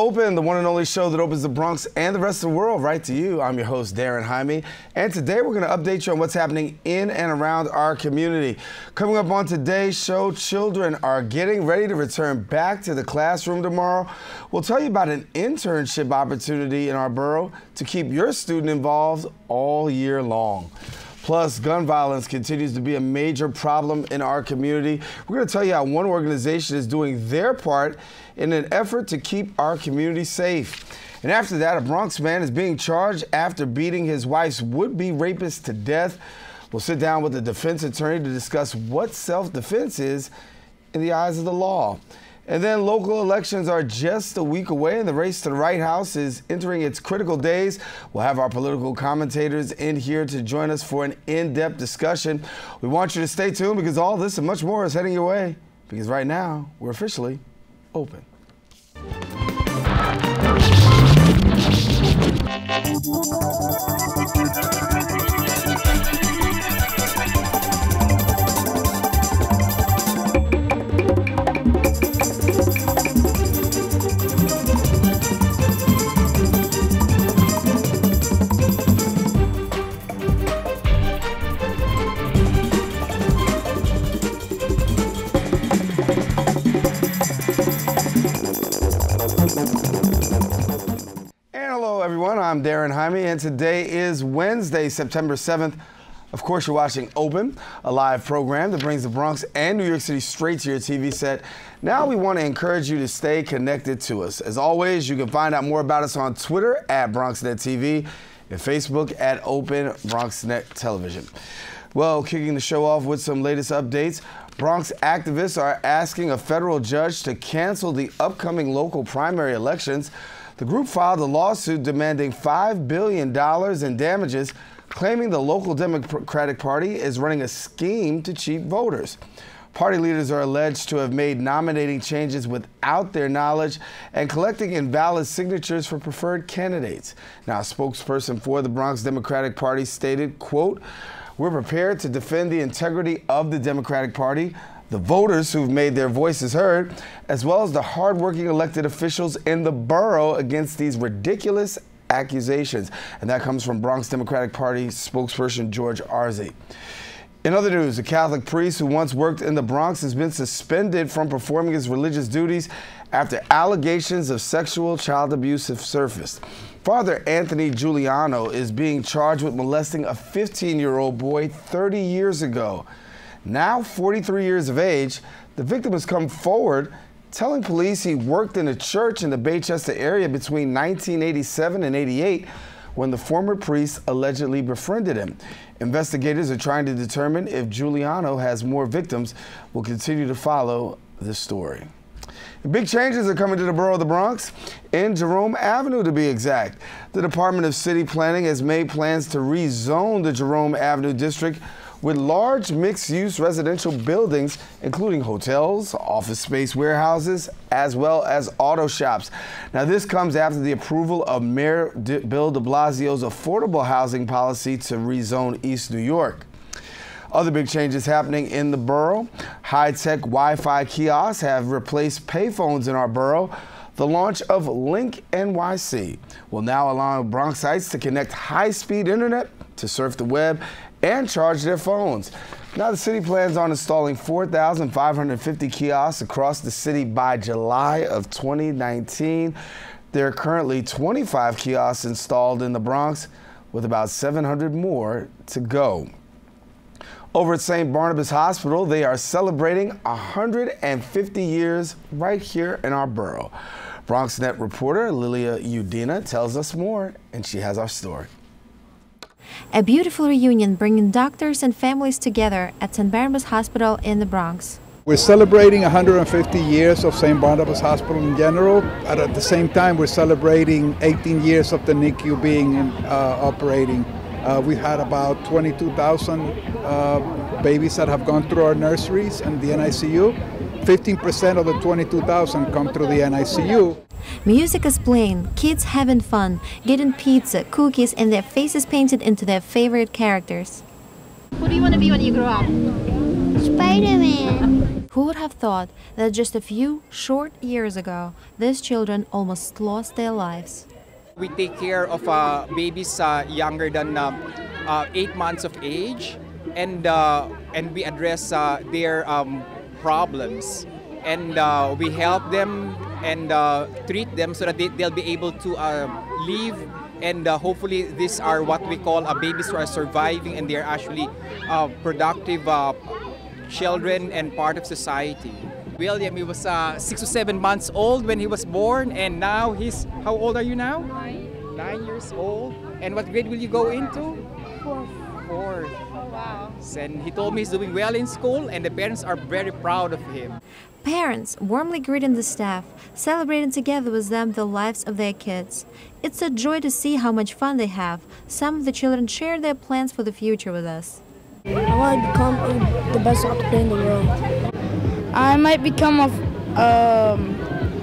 Open, the one and only show that opens the Bronx and the rest of the world right to you. I'm your host, Darren Jaime, and today we're going to update you on what's happening in and around our community. Coming up on today's show, children are getting ready to return back to the classroom tomorrow. We'll tell you about an internship opportunity in our borough to keep your student involved all year long. Plus, gun violence continues to be a major problem in our community. We're going to tell you how one organization is doing their part in an effort to keep our community safe. And after that, a Bronx man is being charged after beating his wife's would be rapist to death. We'll sit down with the defense attorney to discuss what self defense is in the eyes of the law. And then local elections are just a week away, and the race to the White House is entering its critical days. We'll have our political commentators in here to join us for an in depth discussion. We want you to stay tuned because all this and much more is heading your way. Because right now, we're officially open. I'm Darren Jaime, and today is Wednesday, September 7th. Of course, you're watching Open, a live program that brings the Bronx and New York City straight to your TV set. Now, we want to encourage you to stay connected to us. As always, you can find out more about us on Twitter at BronxNetTV and Facebook at Open BronxNet Television. Well, kicking the show off with some latest updates. Bronx activists are asking a federal judge to cancel the upcoming local primary elections. The group filed a lawsuit demanding $5 billion in damages, claiming the local Democratic Party is running a scheme to cheat voters. Party leaders are alleged to have made nominating changes without their knowledge and collecting invalid signatures for preferred candidates. Now, a spokesperson for the Bronx Democratic Party stated, quote, we're prepared to defend the integrity of the Democratic Party the voters who've made their voices heard, as well as the hardworking elected officials in the borough against these ridiculous accusations. And that comes from Bronx Democratic Party spokesperson George Arze. In other news, a Catholic priest who once worked in the Bronx has been suspended from performing his religious duties after allegations of sexual child abuse have surfaced. Father Anthony Giuliano is being charged with molesting a 15 year old boy 30 years ago. Now 43 years of age, the victim has come forward telling police he worked in a church in the Baychester area between 1987 and 88 when the former priest allegedly befriended him. Investigators are trying to determine if Giuliano has more victims. We'll continue to follow this story. Big changes are coming to the borough of the Bronx, in Jerome Avenue to be exact. The Department of City Planning has made plans to rezone the Jerome Avenue district with large mixed-use residential buildings, including hotels, office space warehouses, as well as auto shops. Now, this comes after the approval of Mayor Bill de Blasio's affordable housing policy to rezone East New York. Other big changes happening in the borough. High-tech Wi-Fi kiosks have replaced payphones in our borough. The launch of Link NYC will now allow Bronxites to connect high-speed internet to surf the web and charge their phones. Now, the city plans on installing 4,550 kiosks across the city by July of 2019. There are currently 25 kiosks installed in the Bronx, with about 700 more to go. Over at St. Barnabas Hospital, they are celebrating 150 years right here in our borough. BronxNet reporter Lilia Udina tells us more, and she has our story. A beautiful reunion bringing doctors and families together at St. Barnabas Hospital in the Bronx. We're celebrating 150 years of St. Barnabas Hospital in general, but at the same time we're celebrating 18 years of the NICU being uh, operating. Uh, we've had about 22,000 uh, babies that have gone through our nurseries and the NICU. 15% of the 22,000 come through the NICU. Music is playing, kids having fun, getting pizza, cookies, and their faces painted into their favorite characters. Who do you want to be when you grow up? Spider-Man. Who would have thought that just a few short years ago, these children almost lost their lives? We take care of uh, babies uh, younger than uh, uh, eight months of age, and uh, and we address uh, their um, problems, and uh, we help them and uh, treat them so that they, they'll be able to uh, live. And uh, hopefully, these are what we call uh, babies who are surviving, and they are actually uh, productive uh, children and part of society. William, he was uh, six or seven months old when he was born, and now he's how old are you now? Nine. Nine years old. And what grade will you go into? Fourth. Fourth. Oh wow. And he told me he's doing well in school, and the parents are very proud of him. Parents warmly greeting the staff, celebrating together with them the lives of their kids. It's a joy to see how much fun they have. Some of the children share their plans for the future with us. I want to become the best soccer player in the world. I might become a, um,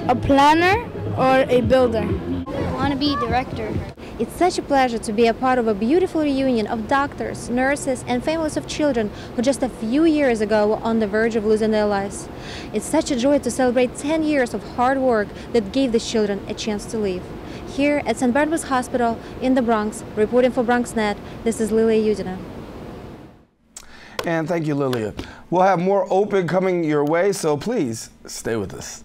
a planner or a builder. I want to be a director. It's such a pleasure to be a part of a beautiful reunion of doctors, nurses, and families of children who just a few years ago were on the verge of losing their lives. It's such a joy to celebrate 10 years of hard work that gave the children a chance to live. Here at St. Barnabas Hospital in the Bronx, reporting for BronxNet, this is Lilia Udina. And thank you, Lilia. We'll have more open coming your way, so please stay with us.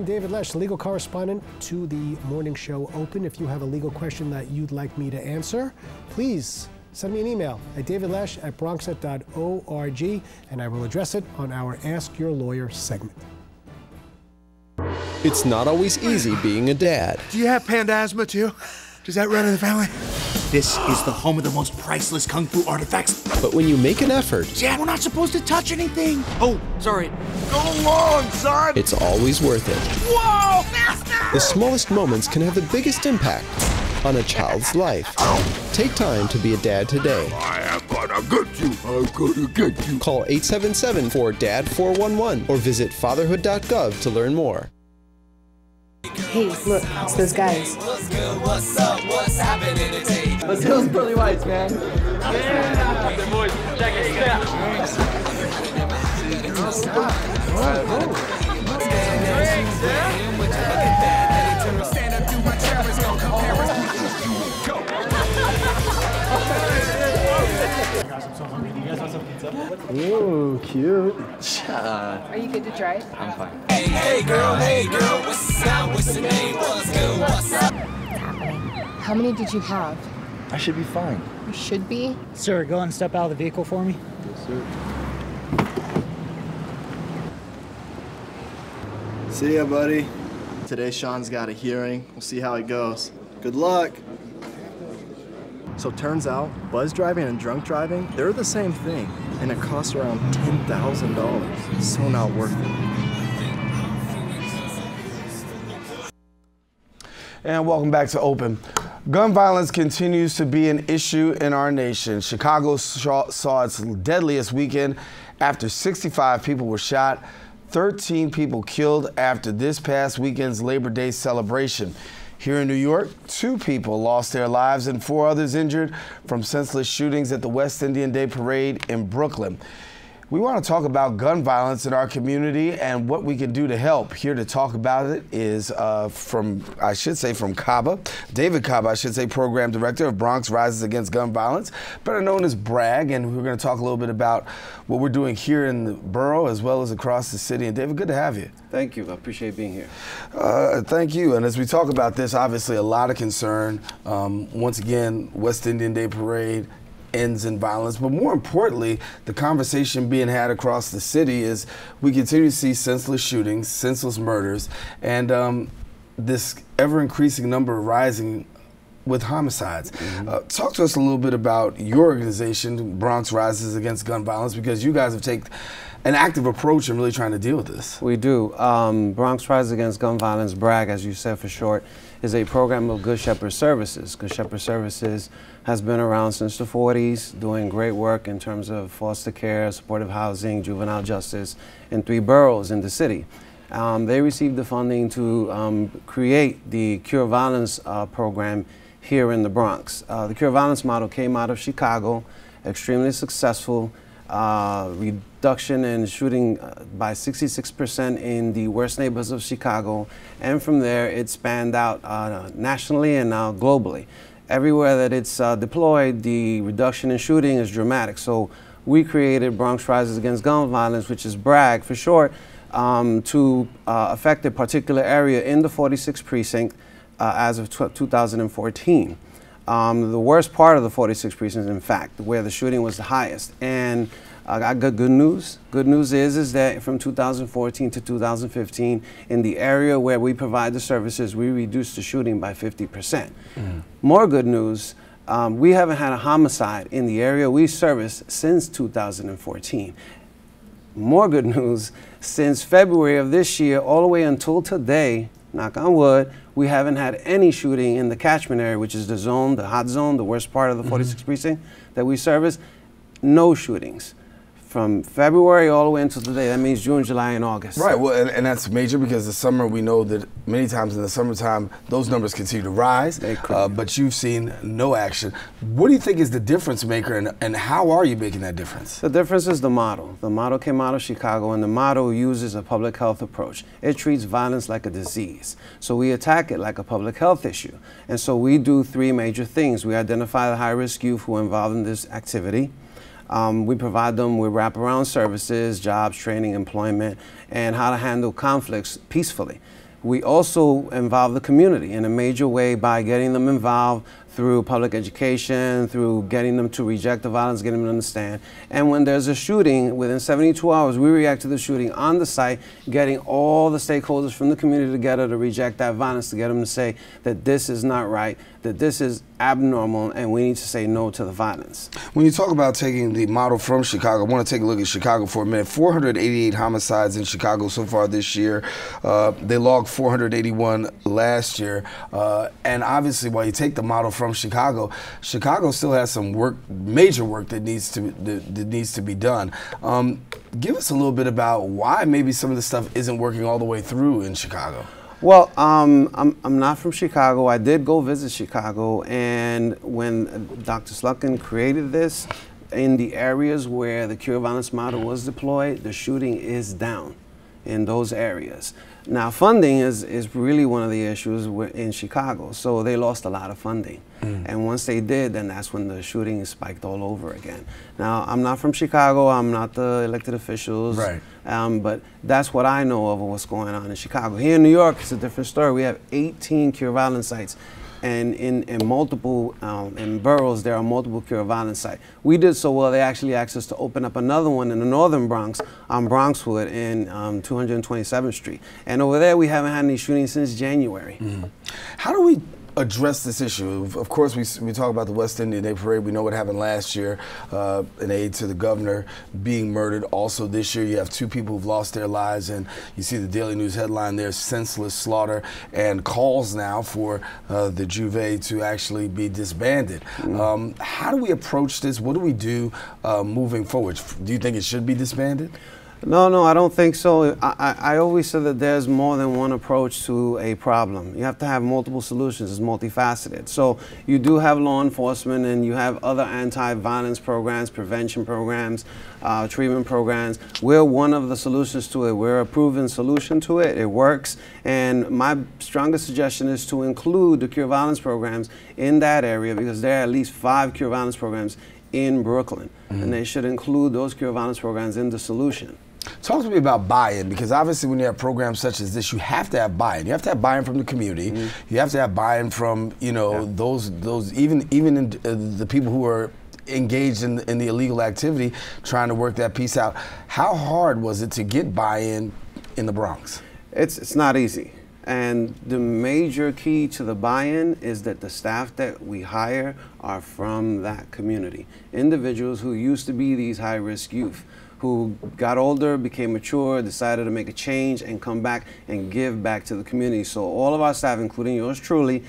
I'm David Lesh, legal correspondent to the Morning Show Open. If you have a legal question that you'd like me to answer, please send me an email at davidlesh at bronxnet.org and I will address it on our Ask Your Lawyer segment. It's not always easy being a dad. Do you have panda asthma too? Does that run in the family? This is the home of the most priceless kung fu artifacts. But when you make an effort, Dad, we're not supposed to touch anything. Oh, sorry. Go along, son. it's always worth it. Whoa! Master! The smallest moments can have the biggest impact on a child's life. Take time to be a dad today. I am gonna get you. I'm gonna get you. Call 877 4 DAD 411 or visit fatherhood.gov to learn more. Hey, look, it's those guys. Let's go, Pearly Whites, man. Ooh, cute. Are you good to drive? I'm fine. Hey girl, hey girl, what's up? What's your name? What's good? What's up? How many did you have? I should be fine. You should be. Sir, go and step out of the vehicle for me. Yes, sir. See ya, buddy. Today, Sean's got a hearing. We'll see how it goes. Good luck. So, turns out, buzz driving and drunk driving, they're the same thing, and it costs around $10,000. So not worth it. And welcome back to Open. Gun violence continues to be an issue in our nation. Chicago saw, its deadliest weekend after 65 people were shot, 13 people killed after this past weekend's Labor Day celebration. Here in New York, two people lost their lives and four others injured from senseless shootings at the West Indian Day Parade in Brooklyn. We want to talk about gun violence in our community and what we can do to help. Here to talk about it is uh, from, I should say, from CABA, David CABA, I should say, Program Director of Bronx Rises Against Gun Violence, better known as BRAG. And we're going to talk a little bit about what we're doing here in the borough as well as across the city. And David, good to have you. Thank you. I appreciate being here. Uh, thank you. And as we talk about this, obviously a lot of concern. Um, once again, West Indian Day Parade ends in violence. But more importantly, the conversation being had across the city is we continue to see senseless shootings, senseless murders, and um, this ever increasing number rising with homicides. Mm-hmm. Uh, talk to us a little bit about your organization, Bronx Rises Against Gun Violence, because you guys have taken an active approach in really trying to deal with this. We do. Um, Bronx Rises Against Gun Violence, BRAG, as you said for short, is a program of Good Shepherd Services. Good Shepherd Services has been around since the 40s, doing great work in terms of foster care, supportive housing, juvenile justice in three boroughs in the city. Um, they received the funding to um, create the Cure Violence uh, program here in the Bronx. Uh, the Cure Violence model came out of Chicago, extremely successful uh, reduction in shooting uh, by 66% in the worst neighborhoods of Chicago. And from there, it spanned out uh, nationally and now globally. Everywhere that it's uh, deployed, the reduction in shooting is dramatic. So we created Bronx Rises Against Gun Violence, which is BRAG for short, um, to uh, affect a particular area in the 46th precinct as of 2014. Um, the worst part of the 46 precincts, in fact, where the shooting was the highest. And I got good, good news. Good news is, is that from 2014 to 2015, in the area where we provide the services, we reduced the shooting by 50%. Mm. More good news, um, we haven't had a homicide in the area we service since 2014. More good news, since February of this year, all the way until today, knock on wood, we haven't had any shooting in the catchment area, which is the zone, the hot zone, the worst part of the 46th mm-hmm. precinct that we service. No shootings from February all the way until today. That means June, July, and August. Right. Well, and, and, that's major because the summer we know that many times in the summertime those numbers continue to rise. They could. Uh, but you've seen no action. What do you think is the difference maker, and, and how are you making that difference? The difference is the model. The model came out of Chicago, and the model uses a public health approach. It treats violence like a disease. So we attack it like a public health issue. And so we do three major things. We identify the high risk youth who are involved in this activity. Um, we provide them with wraparound services, jobs, training, employment, and how to handle conflicts peacefully. We also involve the community in a major way by getting them involved through public education, through getting them to reject the violence, getting them to understand. And when there's a shooting, within 72 hours, we react to the shooting on the site, getting all the stakeholders from the community together to reject that violence, to get them to say that this is not right, that this is abnormal, and we need to say no to the violence. When you talk about taking the model from Chicago, I want to take a look at Chicago for a minute. 488 homicides in Chicago so far this year. Uh, they logged 481 last year. Uh, and obviously, while you take the model from Chicago, Chicago still has some work, major work that needs to that, that needs to be done. Um, give us a little bit about why maybe some of the stuff isn't working all the way through in Chicago. Well, um, I'm, I'm not from Chicago. I did go visit Chicago, and when Dr. Slutkin created this, in the areas where the Cure Violence model was deployed, the shooting is down in those areas. Now, funding is, is really one of the issues in Chicago. So they lost a lot of funding. Mm. And once they did, then that's when the shooting spiked all over again. Now, I'm not from Chicago. I'm not the elected officials. Right. Um, but that's what I know of what's going on in Chicago. Here in New York, it's a different story. We have 18 cure violence sites and in, in multiple um, in boroughs there are multiple cure violence sites. We did so well they actually asked us to open up another one in the northern Bronx on Bronxwood in um, 227th Street. And over there we haven't had any shootings since January. Mm. How do we address this issue. Of course, we, we talk about the West Indian Day Parade. We know what happened last year, uh, an aide to the governor being murdered. Also, this year, you have two people who've lost their lives, and you see the Daily News headline there senseless slaughter, and calls now for uh, the J'Ouvert to actually be disbanded. Mm-hmm. Um, how do we approach this? What do we do uh, moving forward? Do you think it should be disbanded? No, no, I don't think so. I, I, I, always say that there's more than one approach to a problem. You have to have multiple solutions. It's multifaceted. So you do have law enforcement and you have other anti-violence programs, prevention programs, uh, treatment programs. We're one of the solutions to it. We're a proven solution to it. It works. And my strongest suggestion is to include the cure violence programs in that area because there are at least five cure violence programs in Brooklyn. Mm -hmm. And they should include those cure violence programs in the solution. Talk to me about buy-in because obviously when you have programs such as this, you have to have buy-in. You have to have buy-in from the community. Mm-hmm. You have to have buy-in from you know yeah. those those even even in, uh, the people who are engaged in, in the illegal activity, trying to work that piece out. How hard was it to get buy-in in the Bronx? It's it's not easy. And the major key to the buy-in is that the staff that we hire are from that community. Individuals who used to be these high-risk youth who got older, became mature, decided to make a change and come back and give back to the community. So all of our staff, including yours truly,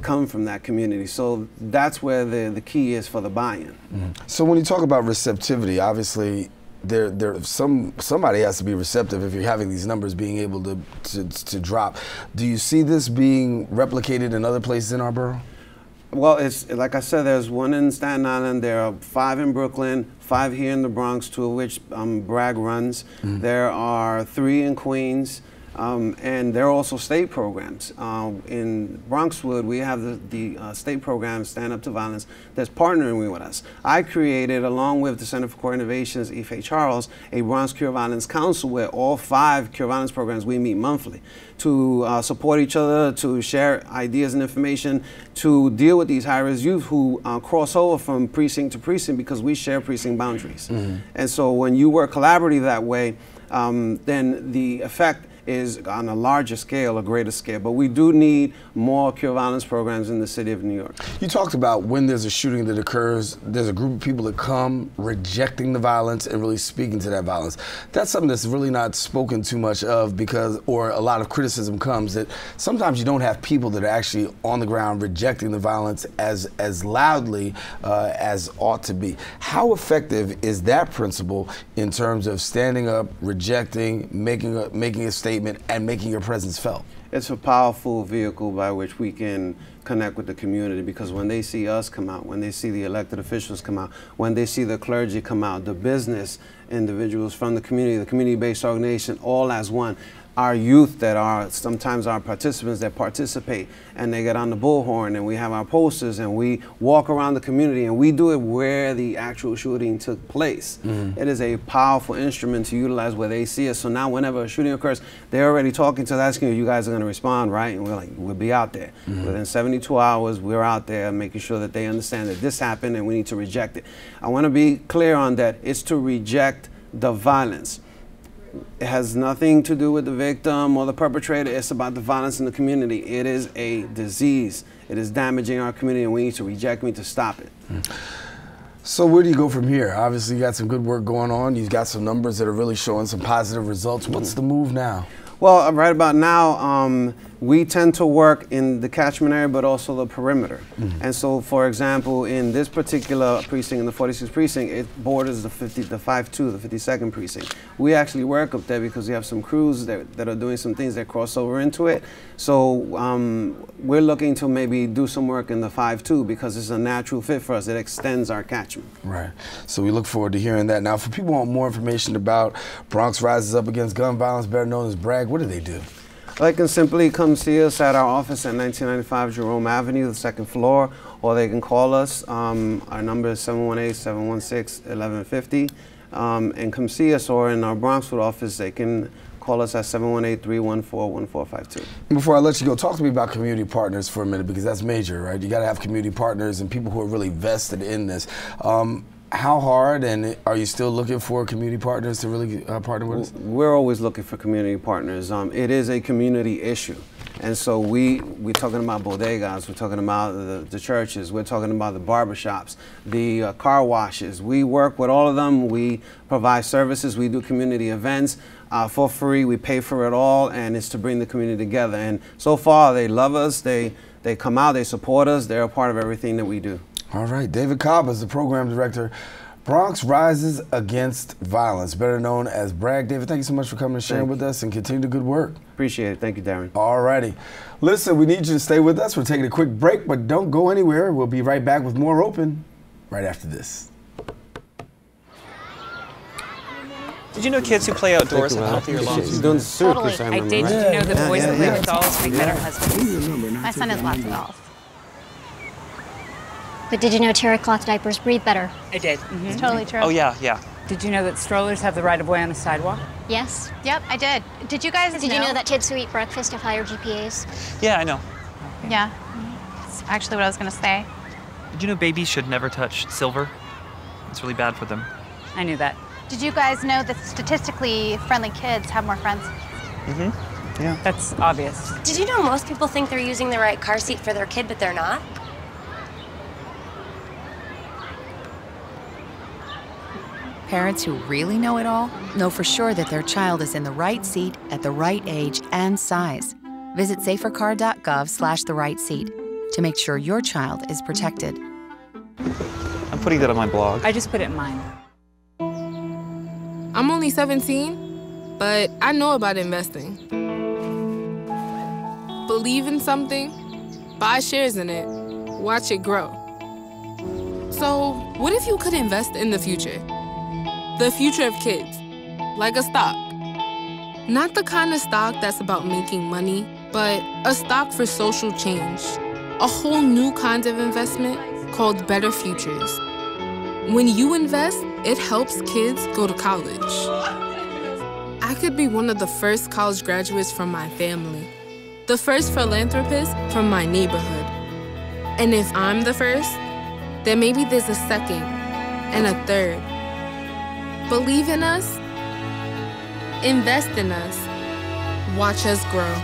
come from that community. So that's where the, the key is for the buy-in. Mm-hmm. So when you talk about receptivity, obviously there there some somebody has to be receptive if you're having these numbers being able to to, to drop. Do you see this being replicated in other places in our borough? Well, it's like I said. There's one in Staten Island. There are five in Brooklyn, five here in the Bronx, two of which um, BRAG runs. There are three in Queens, um, and there are also state programs. Um, in Bronxwood, we have the, the uh, state program Stand Up to Violence that's partnering with us. I created, along with the Center for Court Innovations, Ife Charles, a Bronx Cure Violence Council where all five cure violence programs we meet monthly to uh, support each other, to share ideas and information, to deal with these high-risk youth who uh, cross over from precinct to precinct because we share precinct boundaries. And so when you work collaboratively that way, um, then the effect is on a larger scale, a greater scale. But we do need more cure violence programs in the city of New York. You talked about when there's a shooting that occurs, there's a group of people that come rejecting the violence and really speaking to that violence. That's something that's really not spoken too much of because, or a lot of criticism comes that sometimes you don't have people that are actually on the ground rejecting the violence as as loudly uh, as ought to be. How effective is that principle in terms of standing up, rejecting, making a making a statement, and making your presence felt? It's a powerful vehicle by which we can connect with the community because when they see us come out, when they see the elected officials come out, when they see the clergy come out, the business individuals from the community, the community-based organization, all as one, our youth that are sometimes our participants that participate and they get on the bullhorn and we have our posters and we walk around the community and we do it where the actual shooting took place. Mm-hmm. It is a powerful instrument to utilize where they see us. So now whenever a shooting occurs, they're already talking to us, asking you, you guys are going to respond, right? And we're like, we'll be out there. Mm-hmm. Within 72 hours, we're out there making sure that they understand that this happened and we need to reject it. I want to be clear on that. It's to reject the violence. It has nothing to do with the victim or the perpetrator. It's about the violence in the community. It is a disease. It is damaging our community, and we need to reject. We need to stop it. So where do you go from here? Obviously, you got some good work going on. You've got some numbers that are really showing some positive results. What's the move now? Well, uh, right about now, um, we tend to work in the catchment area, but also the perimeter. And so, for example, in this particular precinct, in the 46th precinct, it borders the 50, the 52, the 52nd precinct. We actually work up there because we have some crews that, that are doing some things that cross over into it. So um, we're looking to maybe do some work in the 5-2 because it's a natural fit for us. It extends our catchment. Right. So we look forward to hearing that. Now, for people who want more information about Bronx Rises Up Against Gun Violence, better known as BRAG, what do they do? They can simply come see us at our office at 1995 Jerome Avenue, the second floor, or they can call us. Um, our number is 718-716-1150, um, and come see us. Or in our Bronxwood office, they can call us at 718-314-1452. Before I let you go, talk to me about community partners for a minute because that's major, right? You got to have community partners and people who are really vested in this. Um, how hard, and are you still looking for community partners to really uh, partner with us? We're always looking for community partners. Um, it is a community issue. And so we, we're talking about bodegas, we're talking about the, the churches, we're talking about the barbershops, the uh, car washes. We work with all of them. We provide services. We do community events uh, for free. We pay for it all, and it's to bring the community together. And so far, they love us. They, they come out, they support us. They're a part of everything that we do. All right, David Caba is the program director. Bronx Rises Against Violence, better known as BRAG. David, thank you so much for coming and sharing Thank with us and continue the good work. Appreciate it. Thank you, Darren. All righty. Listen, we need you to stay with us. We're taking a quick break, but don't go anywhere. We'll be right back with more Open right after this. Did you know kids who play outdoors have healthier lungs? Totally. I did. Did you know the boys that play with dolls make better husbands? My son has lots of dolls. But did you know terry cloth diapers breathe better? I did. It's totally true. Oh yeah, yeah. Did you know that strollers have the right of way on a sidewalk? Yes. Yep, I did. Did you guys Did you know that kids who eat breakfast have higher GPAs? Yeah, I know. Yeah. That's actually what I was going to say. Did you know babies should never touch silver? It's really bad for them. I knew that. Did you guys know that statistically friendly kids have more friends? Mm-hmm. Yeah. That's obvious. Did you know most people think they're using the right car seat for their kid, but they're not? Parents who really know it all know for sure that their child is in the right seat at the right age and size. Visit safercar.gov slash the right seat to make sure your child is protected. I'm putting that on my blog. I just put it in mine. I'm only 17, but I know about investing. Believe in something, buy shares in it, watch it grow. So, what if you could invest in the future? The future of kids, like a stock. Not the kind of stock that's about making money, but a stock for social change. A whole new kind of investment called Better Futures. When you invest, it helps kids go to college. I could be one of the first college graduates from my family, the first philanthropist from my neighborhood. And if I'm the first, then maybe there's a second and a third. Believe in us, invest in us, watch us grow.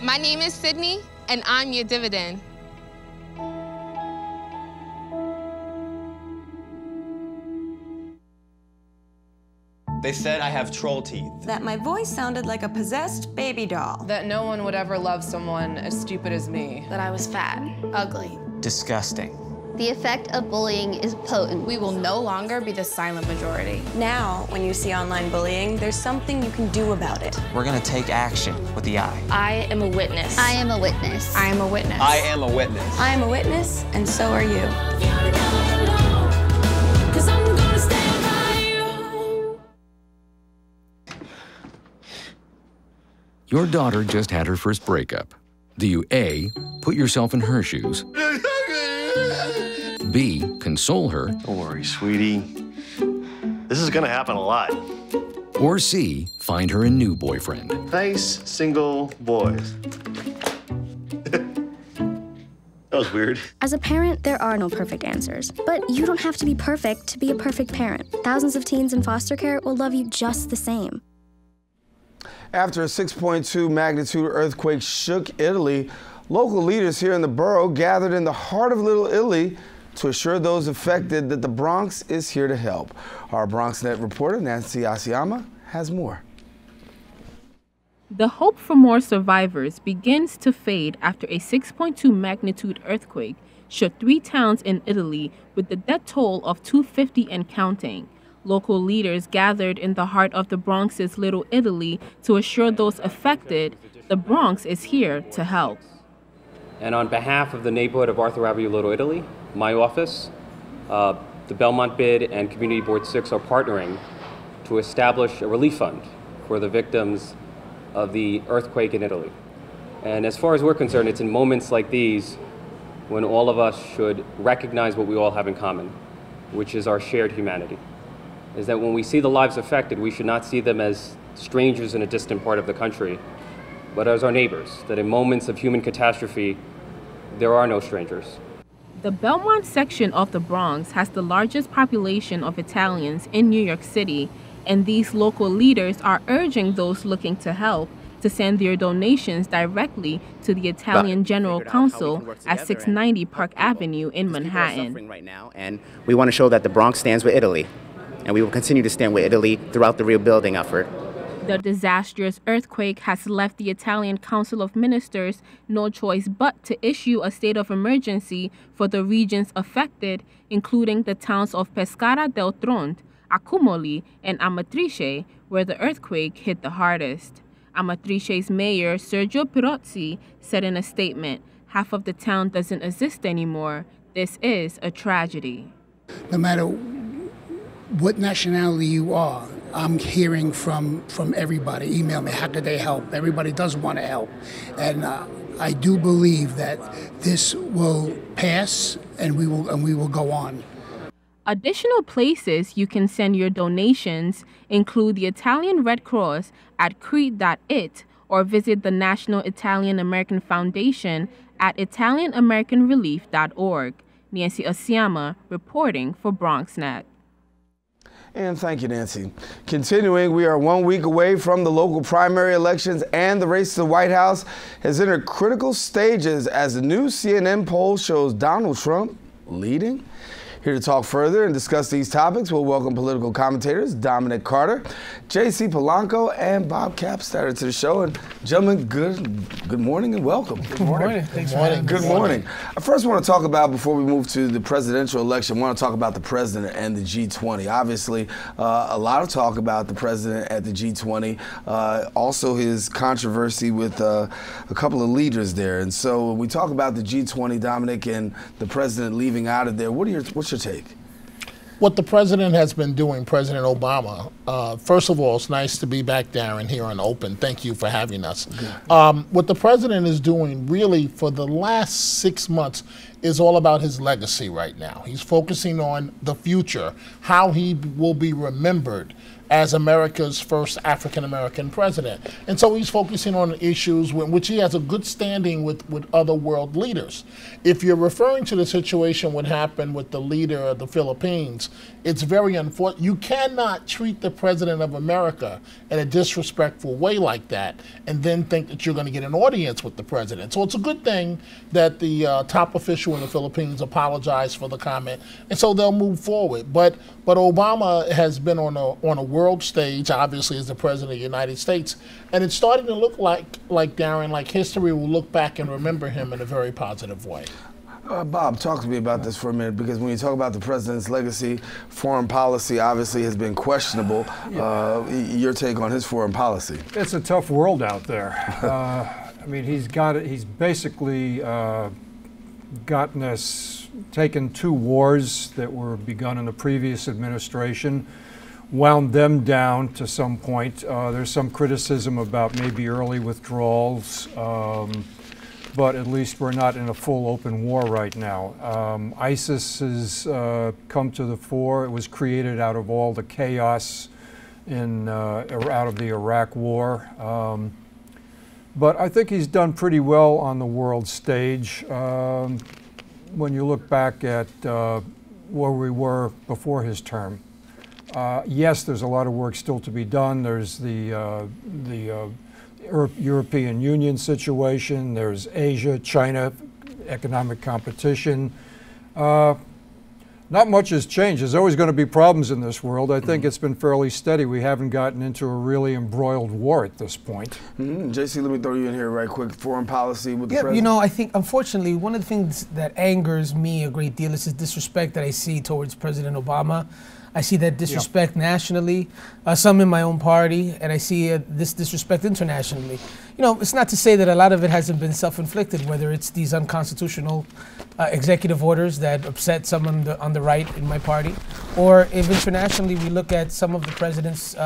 My name is Sydney, and I'm your dividend. They said I have troll teeth. That my voice sounded like a possessed baby doll. That no one would ever love someone as stupid as me. That I was fat, ugly. Disgusting. The effect of bullying is potent. We will no longer be the silent majority. Now, when you see online bullying, there's something you can do about it. We're gonna take action with the eye. I am a witness. I am a witness. I am a witness. I am a witness. I am a witness, and so are you. Your daughter just had her first breakup. Do you A, put yourself in her shoes? B, console her? Don't worry, sweetie. This is gonna happen a lot. Or C, find her a new boyfriend? Nice single boys. that was weird. As a parent, there are no perfect answers. But you don't have to be perfect to be a perfect parent. Thousands of teens in foster care will love you just the same. After a 6.2 magnitude earthquake shook Italy, local leaders here in the borough gathered in the heart of Little Italy to assure those affected that the Bronx is here to help. Our BronxNet reporter, Nancy Asiama, has more. The hope for more survivors begins to fade after a 6.2 magnitude earthquake shook three towns in Italy with the death toll of 250 and counting. Local leaders gathered in the heart of the Bronx's Little Italy to assure those affected the Bronx is here to help. And on behalf of the neighborhood of Arthur Avenue, Little Italy, my office, uh, the Belmont Bid and Community Board 6 are partnering to establish a relief fund for the victims of the earthquake in Italy. And as far as we're concerned, it's in moments like these when all of us should recognize what we all have in common, which is our shared humanity. Is that when we see the lives affected, we should not see them as strangers in a distant part of the country, but as our neighbors, that in moments of human catastrophe, there are no strangers. The Belmont section of the Bronx has the largest population of Italians in New York City, and these local leaders are urging those looking to help to send their donations directly to the Italian General Council at 690 Park Avenue in Manhattan. Right now, and we want to show that the Bronx stands with Italy, and we will continue to stand with Italy throughout the rebuilding effort. The disastrous earthquake has left the Italian Council of Ministers no choice but to issue a state of emergency for the regions affected, including the towns of Pescara del Tronto, Accumoli, and Amatrice, where the earthquake hit the hardest. Amatrice's mayor, Sergio Pirozzi, said in a statement, half of the town doesn't exist anymore. This is a tragedy. No matter what nationality you are, I'm hearing from from everybody. Email me. How could they help? Everybody does want to help, and uh, I do believe that this will pass, and we will and we will go on. Additional places you can send your donations include the Italian Red Cross at crete.it or visit the National Italian American Foundation at italianamericanrelief.org. Nancy Asiama reporting for BronxNet. And thank you, Nancy. Continuing, we are one week away from the local primary elections, and the race to the White House has entered critical stages as the new CNN poll shows Donald Trump leading. Here to talk further and discuss these topics, we'll welcome political commentators Dominic Carter, J.C. Polanco, and Bob Kappstatter to the show. And gentlemen, good good morning and welcome. Good morning. Thanks for having Good us. morning. I first want to talk about, before we move to the presidential election, I want to talk about the president and the G20. Obviously, uh, a lot of talk about the president at the G20, uh, also his controversy with uh, a couple of leaders there. And so when we talk about the G20, Dominic, and the president leaving out of there, what are your, what's your take? What the president has been doing, President Obama, uh, first of all, it's nice to be back, Darren, here on Open. Thank you for having us. Um, what the president is doing really for the last six months is all about his legacy right now. He's focusing on the future, how he will be remembered as America's first African American president. And so he's focusing on issues in which he has a good standing with, with other world leaders. If you're referring to the situation what happened with the leader of the Philippines, it's very unfortunate. You cannot treat the president of America in a disrespectful way like that and then think that you're going to get an audience with the president. So it's a good thing that the uh, top official in the Philippines apologized for the comment, and so they'll move forward. But but Obama has been on a on a world stage, obviously as the president of the United States, and it's starting to look like like Darren, like history will look back and remember him in a very positive way. Uh, Bob, talk to me about this for a minute because when you talk about the president's legacy, foreign policy obviously has been questionable. Uh, your take on his foreign policy? It's a tough world out there. Uh, I mean, he's got it. He's basically uh, gotten us taken two wars that were begun in the previous administration, wound them down to some point. Uh, there's some criticism about maybe early withdrawals. Um, but at least we're not in a full open war right now. Um, ISIS has uh, come to the fore. It was created out of all the chaos in uh, out of the Iraq War. Um, but I think he's done pretty well on the world stage. Um, when you look back at uh, where we were before his term, uh, yes, there's a lot of work still to be done. There's the uh, the uh, European Union situation. There's Asia, China, economic competition. Uh, not much has changed. There's always going to be problems in this world. I think it's been fairly steady. We haven't gotten into a really embroiled war at this point. Mm, JC, let me throw you in here right quick. Foreign policy with the Yeah, president. you know, I think unfortunately one of the things that angers me a great deal is this disrespect that I see towards President Obama. I see that disrespect nationally, uh, some in my own party, and I see uh, this disrespect internationally. You know, it's not to say that a lot of it hasn't been self-inflicted, whether it's these unconstitutional uh, executive orders that upset some on the, on the right in my party, or if internationally we look at some of the president's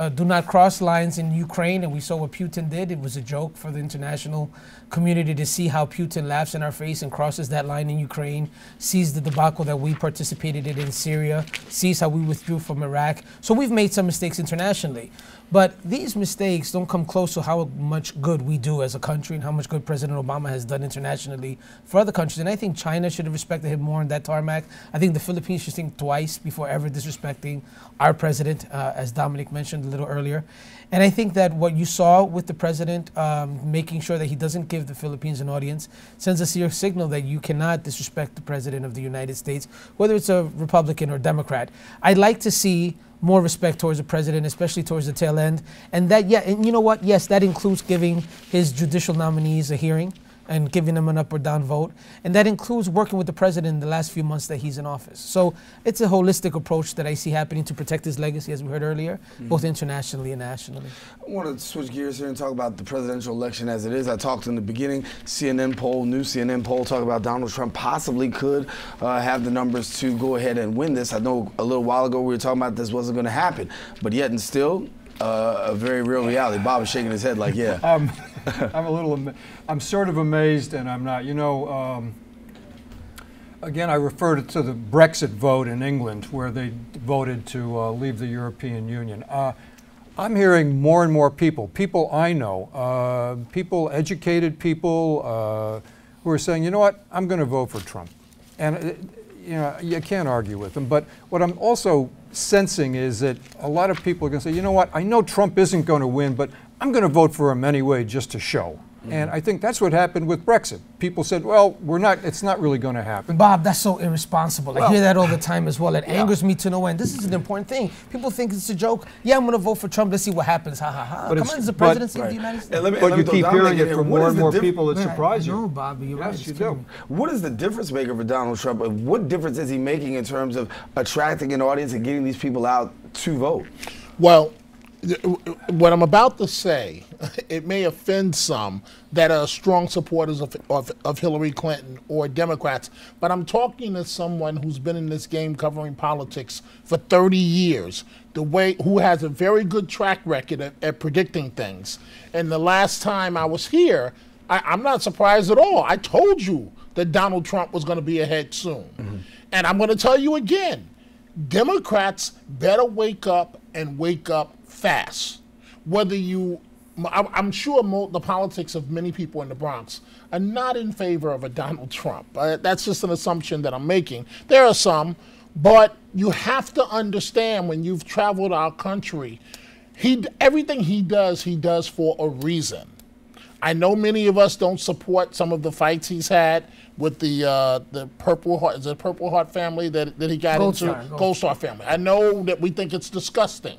uh, do not cross lines in Ukraine, and we saw what Putin did. It was a joke for the international community to see how Putin laughs in our face and crosses that line in Ukraine, sees the debacle that we participated in in Syria, sees how we withdrew from Iraq. So we've made some mistakes internationally. But these mistakes don't come close to how much good we do as a country and how much good President Obama has done internationally for other countries. And I think China should have respected him more on that tarmac. I think the Philippines should think twice before ever disrespecting our president, uh, as Dominic mentioned a little earlier. And I think that what you saw with the president um, making sure that he doesn't give the Philippines an audience sends a clear signal that you cannot disrespect the president of the United States, whether it's a Republican or Democrat. I'd like to see more respect towards the president, especially towards the tail end. And that, yeah, and you know what? Yes, that includes giving his judicial nominees a hearing and giving them an up or down vote. And that includes working with the president in the last few months that he's in office. So it's a holistic approach that I see happening to protect his legacy, as we heard earlier, both internationally and nationally. I want to switch gears here and talk about the presidential election as it is. I talked in the beginning, CNN poll, new CNN poll, talk about Donald Trump possibly could uh, have the numbers to go ahead and win this. I know a little while ago we were talking about this wasn't going to happen, but yet and still, uh, a very real reality. Bob is shaking his head like, yeah. I'm a little, I'm sort of amazed and I'm not. You know, um, again, I referred to the Brexit vote in England where they voted to uh, leave the European Union. Uh, I'm hearing more and more people, people I know, uh, people, educated people, uh, who are saying, you know what, I'm going to vote for Trump. And, uh, you know, you can't argue with them. But what I'm also sensing is that a lot of people are going to say, you know what, I know Trump isn't going to win, but I'm going to vote for him anyway just to show. Mm-hmm. And I think that's what happened with Brexit. People said, well, we're not, it's not really going to happen. Bob, that's so irresponsible. Well, I hear that all the time as well. It yeah. angers me to no end. This is an important thing. People think it's a joke. Yeah, I'm going to vote for Trump. Let's see what happens. Ha ha ha. But Come on, it's the presidency but, of the United States. Me, but you keep hearing it from more and more people that surprise you. No, Bob, you're yes, right. you do. What is the difference maker for Donald Trump? What difference is he making in terms of attracting an audience and getting these people out to vote? Well, what I'm about to say, it may offend some that are strong supporters of, of, of, Hillary Clinton or Democrats, but I'm talking to someone who's been in this game covering politics for 30 years, the way who has a very good track record at, at predicting things. And the last time I was here, I, I'm not surprised at all. I told you that Donald Trump was going to be ahead soon. Mm-hmm. And I'm going to tell you again Democrats better wake up and wake up fast. Whether you, I'm sure the politics of many people in the Bronx are not in favor of a Donald Trump. Uh, that's just an assumption that I'm making. There are some, but you have to understand when you've traveled our country, he everything he does, he does for a reason. I know many of us don't support some of the fights he's had with the uh, the Purple Heart, is it Purple Heart family that, that he got Gold into? Star, Gold, Gold Star family. I know that we think it's disgusting.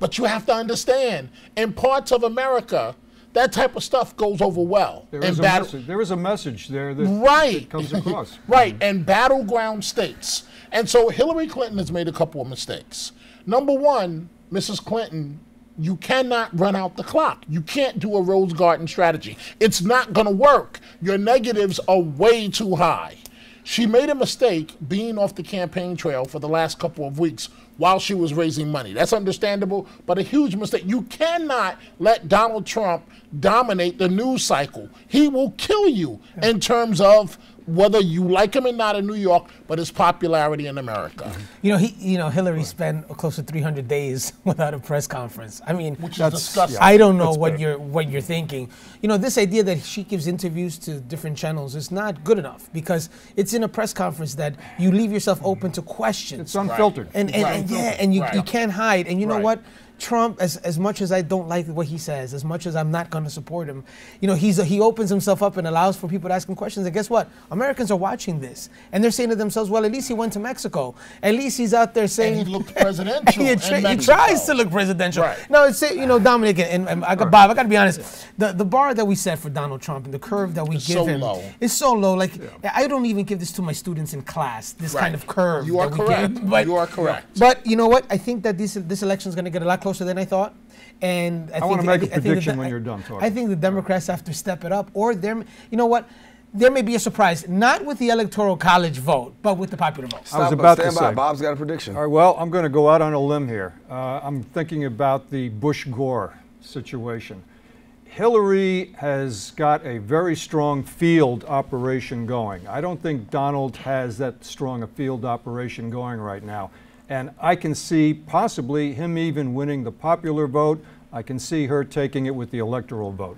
But you have to understand, in parts of America, that type of stuff goes over well. There is, a, message. There is a message there that, right. that comes across. right, and battleground states. And so Hillary Clinton has made a couple of mistakes. Number one, Mrs. Clinton, you cannot run out the clock. You can't do a Rose Garden strategy. It's not going to work. Your negatives are way too high. She made a mistake being off the campaign trail for the last couple of weeks while she was raising money. That's understandable, but a huge mistake. You cannot let Donald Trump dominate the news cycle. He will kill you in terms of whether you like him or not in New York, but his popularity in America. You know, he, you know, Hillary spent close to 300 days without a press conference. I mean, which is disgusting. I don't know what you're what you're thinking. You know, this idea that she gives interviews to different channels is not good enough because it's in a press conference that you leave yourself open to questions. It's unfiltered. Right. And, and, right. and, yeah, and you, right. you can't hide. And you know what? Trump, as, as much as I don't like what he says, as much as I'm not going to support him, you know, he's he opens himself up and allows for people to ask him questions. And guess what? Americans are watching this, and they're saying to themselves, "Well, at least he went to Mexico. At least he's out there saying and he looked presidential. he, tra- he, tries to look presidential. Right. No, it's you know, Dominic and, and I got, Bob. I got to be honest. The the bar that we set for Donald Trump and the curve that we it's give so him low. is so low. Like yeah. I don't even give this to my students in class. This right. kind of curve. You are correct. Give, but, you are correct. But you know what? I think that this this election is going to get a lot closer than I thought. And I, I want to make a prediction when you're done talking. I think the Democrats have to step it up, or there, you know what? There may be a surprise, not with the electoral college vote, but with the popular vote. I was about to say. Bob's got a prediction. All right, well, I'm going to go out on a limb here. Uh, I'm thinking about the Bush Gore situation. Hillary has got a very strong field operation going. I don't think Donald has that strong a field operation going right now. And I can see possibly him even winning the popular vote. I can see her taking it with the electoral vote.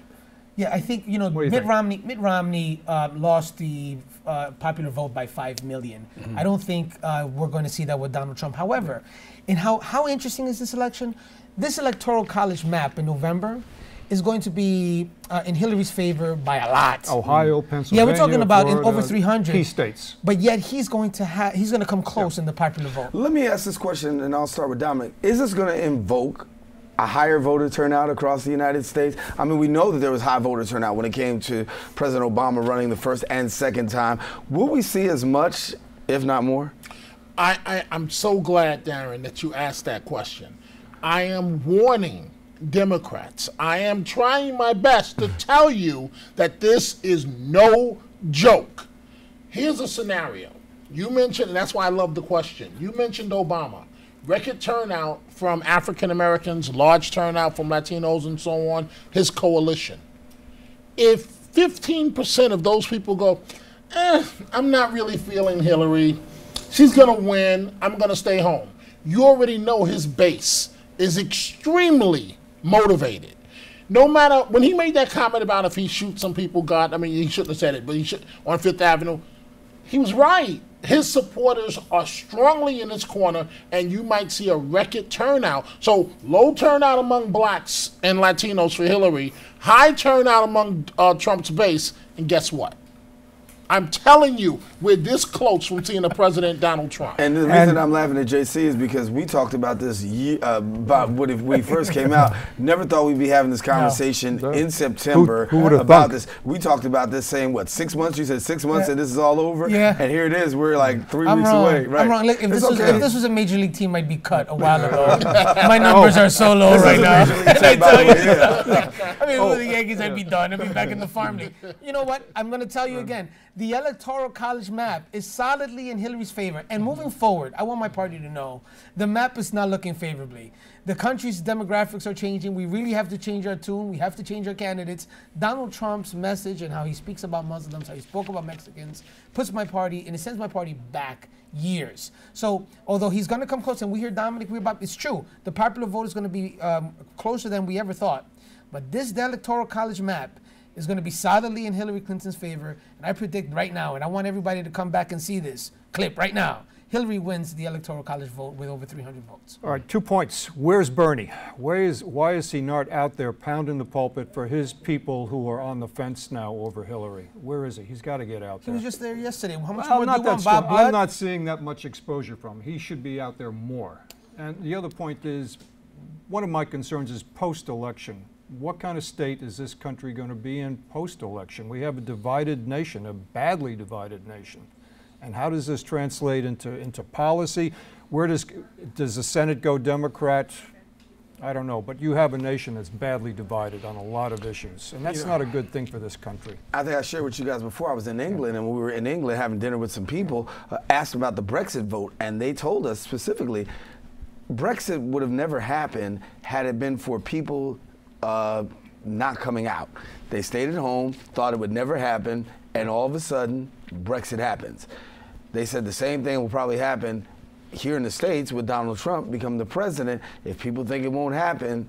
Yeah, I think you know you Mitt think? Romney. Mitt Romney uh, lost the uh, popular vote by five million. Mm-hmm. I don't think uh, we're going to see that with Donald Trump. However, and how how interesting is this election? This electoral college map in November is going to be uh, in Hillary's favor by a lot. Ohio, Pennsylvania. Yeah, we're talking about Florida, in over 300 key states. But yet he's going to have he's going to come close yeah. in the popular vote. Let me ask this question, and I'll start with Dominic. Is this going to invoke a higher voter turnout across the United States? I mean, we know that there was high voter turnout when it came to President Obama running the first and second time. Will we see as much, if not more? I, I, I'm so glad, Darren, that you asked that question. I am warning Democrats. I am trying my best to tell you that this is no joke. Here's a scenario. You mentioned, and that's why I love the question. You mentioned Obama. Record turnout from African Americans, large turnout from Latinos, and so on, his coalition. If 15% of those people go, eh, I'm not really feeling Hillary, she's going to win, I'm going to stay home. You already know his base is extremely motivated. No matter when he made that comment about if he shoots some people, God, I mean, he shouldn't have said it, but he should on Fifth Avenue. He was right. his supporters are strongly in his corner, and you might see a record turnout. So, low turnout among blacks and Latinos for Hillary, high turnout among uh, Trump's base, and guess what? I'm telling you, we're this close from seeing the president Donald Trump. And the reason I'm laughing at JC is because we talked about this year, uh, about what if we first came out. Never thought we'd be having this conversation No. in September Who- who about thunk? this. We talked about this saying what six months? You said six months, Yeah. and this is all over. Yeah. And here it is. We're like 3 I'm weeks wrong. away. Right. I'm wrong. Look, if It's this, was, okay. if this was a major league team, I'd be cut a while ago. My numbers are so low This right now. major I team, by tell the you. way, yeah. I mean, Oh. with the Yankees, I'd be done. I'd be back in the farm league. You know what? I'm going to tell you again. The electoral college map is solidly in Hillary's favor. And moving forward, I want my party to know the map is not looking favorably. The country's demographics are changing. We really have to change our tune. We have to change our candidates. Donald Trump's message and how he speaks about Muslims, how he spoke about Mexicans, puts my party, and it sends my party back years. So, although he's going to come close, and we hear Dominic, we about it's true. The popular vote is going to be um, closer than we ever thought. But this electoral college map is going to be solidly in Hillary Clinton's favor. And I predict right now, and I want everybody to come back and see this clip right now. Hillary wins the electoral college vote with over 300 votes. All right, two points. Where's Bernie? Why is, why is he not out there pounding the pulpit for his people who are on the fence now over Hillary? Where is he? He's got to get out there. He was just there yesterday. How much Well, more do you want, Bob Blood? I'm not seeing that much exposure from him. He should be out there more. And the other point is, one of my concerns is post-election. What kind of state is this country going to be in post-election? We have a divided nation, a badly divided nation. And how does this translate into, into policy? Where does, does the Senate go Democrat? I don't know, but you have a nation that's badly divided on a lot of issues, and that's not a good thing for this country. I think I shared with you guys before. I was in England, and when we were in England having dinner with some people, uh, asked about the Brexit vote, and they told us specifically, Brexit would have never happened had it been for people uh, not coming out. They stayed at home, thought it would never happen, and all of a sudden, Brexit happens. They said the same thing will probably happen here in the States with Donald Trump becoming the president. If people think it won't happen,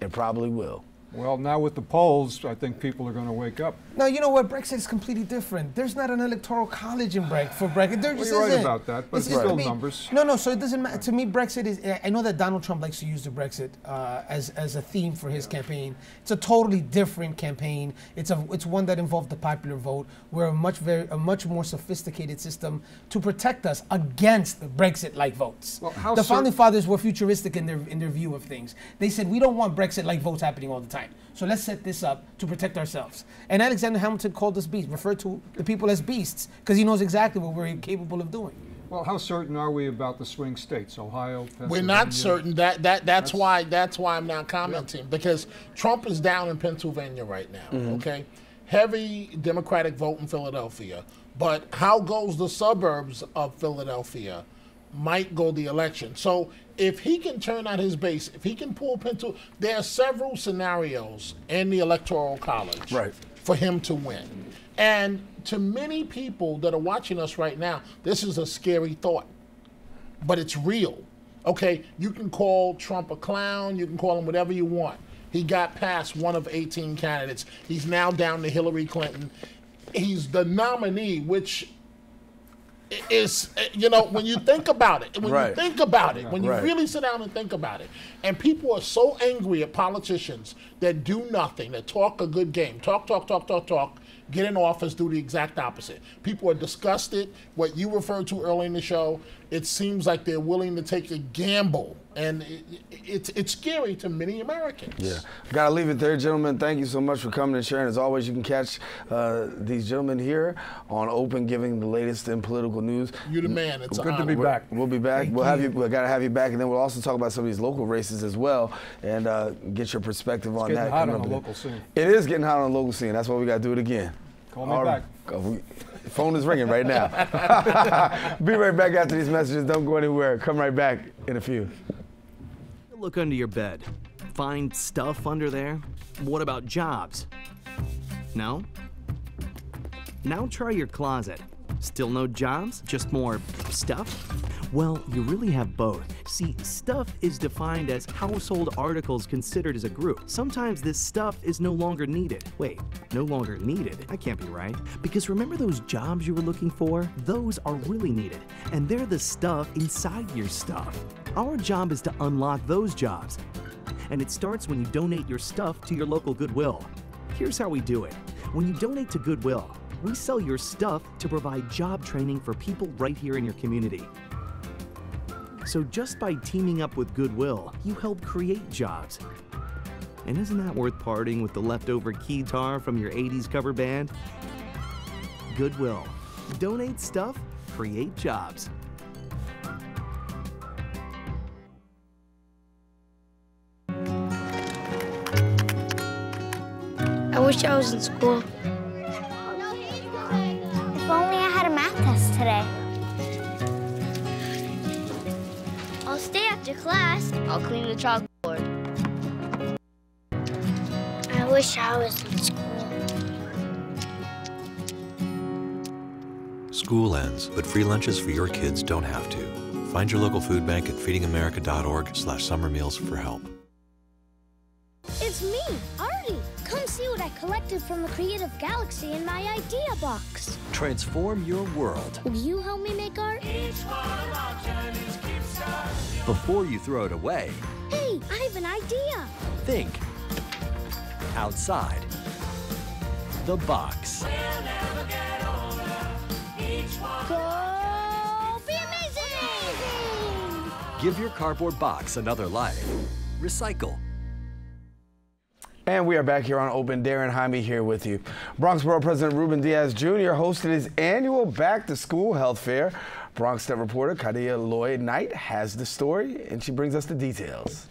it probably will. Well, now with the polls, I think people are going to wake up. Now, you know what? Brexit is completely different. There's not an electoral college in Brexit for Brexit. There Well, just you're right isn't. about that, but It's- it's it's- still numbers. No, no. So it doesn't matter. To me, Brexit is. I know that Donald Trump likes to use the Brexit uh, as as a theme for his campaign. It's a totally different campaign. It's a it's one that involved the popular vote. We're a much very a much more sophisticated system to protect us against the Brexit-like votes. how the founding fathers were futuristic in their in their view of things. They said we don't want Brexit-like votes happening all the time. So let's set this up to protect ourselves. And Alexander Hamilton called us beasts, referred to the people as beasts, because he knows exactly what we're capable of doing. Well, how certain are we about the swing states, Ohio, We're not certain. That that that's, why that's why I'm not commenting because Trump is down in Pennsylvania right now. Mhm. Okay, heavy Democratic vote in Philadelphia, but how goes the suburbs of Philadelphia might go the election. So if he can turn out his base, if he can pull Pennsylvania, there are several scenarios in the electoral college Right. for him to win. And to many people that are watching us right now, this is a scary thought but it's real. Okay, you can call Trump a clown, you can call him whatever you want. He got past one of 18 candidates. He's now down to Hillary Clinton. He's the nominee, which is, you know, when you think about it, when Right. you think about it, when you Right. really sit down and think about it, and people are so angry at politicians that do nothing, that talk a good game, talk, talk, talk, talk, talk, get in office, do the exact opposite. People are disgusted. What you referred to early in the show, it seems like they're willing to take a gamble, and it, it, it's it's scary to many Americans. Yeah. Gotta leave it there, gentlemen. Thank you so much for coming and sharing. As always, you can catch uh, these gentlemen here on Open, giving the latest in political news. You're the man. It's an Good to honor. be We're- back. We'll be back. Thank we'll have you. you. We gotta have you back, and then we'll also talk about some of these local races as well, and uh, get your perspective on getting that. hot on the local scene. It is getting hot on the local scene. That's why we gotta do it again. Call me All back. right. We- Phone is ringing right now. be right back after these messages. Don't go anywhere. Come right back in a few. Look under your bed. Find stuff under there? What about jobs? No? Now try your closet. Still no jobs? Just more stuff? Well, you really have both. See, stuff is defined as household articles considered as a group. Sometimes this stuff is no longer needed. Wait, no longer needed? That can't be right. Because remember those jobs you were looking for? Those are really needed, and they're the stuff inside your stuff. Our job is to unlock those jobs. And it starts when you donate your stuff to your local Goodwill. Here's how we do it. When you donate to Goodwill, we sell your stuff to provide job training for people right here in your community. So just by teaming up with Goodwill, you help create jobs. And isn't that worth parting with the leftover keytar from your 80s cover band? Goodwill. Donate stuff, create jobs. I wish I was in school. If only I had a math test today. I'll stay after class. I'll clean the chalkboard. I wish I was in school. School ends, but free lunches for your kids don't have to. Find your local food bank at feedingamerica.org slash summer meals for help. Collected from the Creative Galaxy in my idea box. Transform your world. Will you help me make art? Before you throw it away, Hey, I have an idea. think outside the box. Go be amazing! Give your cardboard box another life. Recycle. And we are back here on Open. Darren Jaime here with you. Bronx Borough President Ruben Diaz Jr. hosted his annual Back to School Health Fair. BronxNet reporter Kadia Lloyd Knight has the story, and she brings us the details.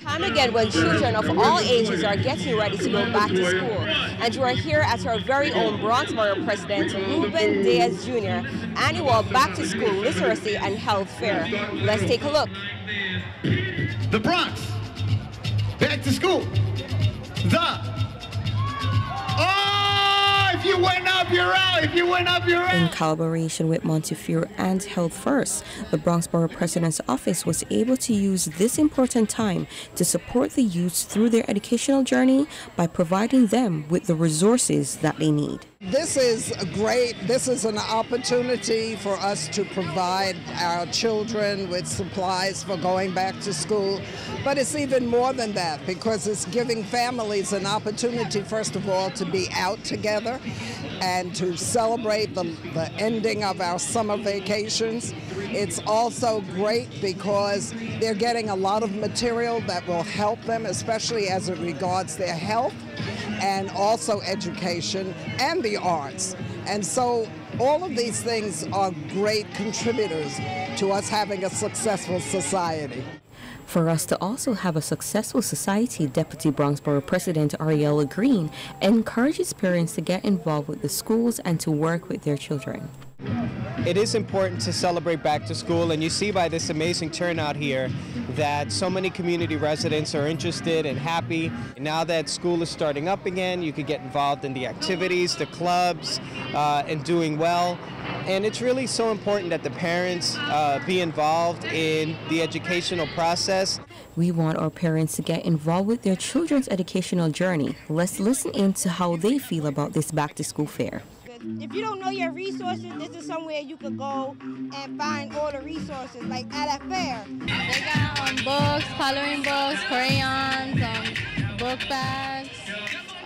Time again when children of all ages are getting ready to go back to school. And we're here at our very own Bronx Borough President Ruben Diaz Jr. annual Back to School Literacy and Health Fair. Let's take a look. The Bronx, back to school. The. Oh, if you went up, you're out. If you went up, you're out. In collaboration with Montefiore and Health First, the Bronx Borough President's Office was able to use this important time to support the youths through their educational journey by providing them with the resources that they need. This is great. This is an opportunity for us to provide our children with supplies for going back to school. But it's even more than that because it's giving families an opportunity, first of all, to be out together and to celebrate the, the ending of our summer vacations. It's also great because they're getting a lot of material that will help them, especially as it regards their health and also education and the arts. And so all of these things are great contributors to us having a successful society. For us to also have a successful society, Deputy Bronx Borough President Aurelia Greene encourages parents to get involved with the schools and to work with their children. It is important to celebrate back to school, and you see by this amazing turnout here that so many community residents are interested and happy. Now that school is starting up again, you could get involved in the activities, the clubs, uh, and doing well. And it's really so important that the parents uh, be involved in the educational process. We want our parents to get involved with their children's educational journey. Let's listen in to how they feel about this back to school fair. If you don't know your resources, this is somewhere you could go and find all the resources, like at a fair. They got um, books, coloring books, crayons, um, book bags,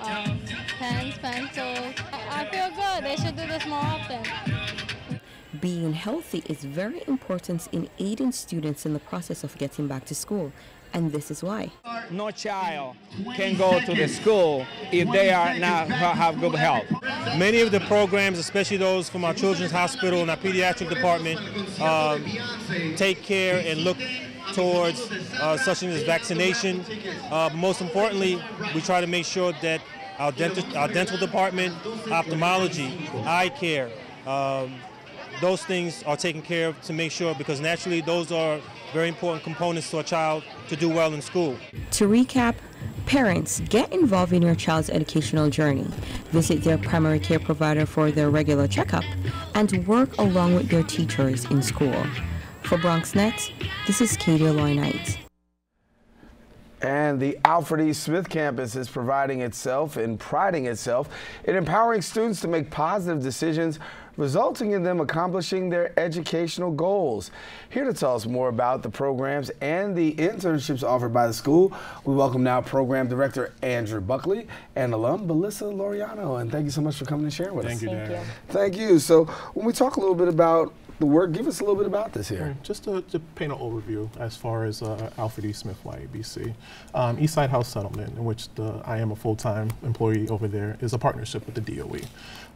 um, pens, pencils. I, I feel good. They should do this more often. Being healthy is very important in aiding students in the process of getting back to school, and this is why. No child can go to the school if they are not have good health. Many of the programs, especially those from our children's hospital and our pediatric department, um, take care and look towards uh, such as vaccination. Uh, most importantly, we try to make sure that our dental, our dental department, ophthalmology, eye care, um, those things are taken care of to make sure because naturally those are very important components to a child to do well in school. To recap, Parents, get involved in your child's educational journey. Visit their primary care provider for their regular checkup and work along with their teachers in school. For Bronx BronxNet, this is Katie Loy Knight. And the Alfred E. Smith campus is providing itself and priding itself in empowering students to make positive decisions, resulting in them accomplishing their educational goals. Here to tell us more about the programs and the internships offered by the school, we welcome now Program Director Andrew Buckley and alum Melissa Laureano. And thank you so much for coming and sharing with thank us. You, thank you. Thank you. So when we talk a little bit about the work. Give us a little bit about this here. Just to, to paint an overview as far as uh, Alfred E. Smith YABC. Um, Eastside House Settlement, in which the, I am a full-time employee over there, is a partnership with the DOE.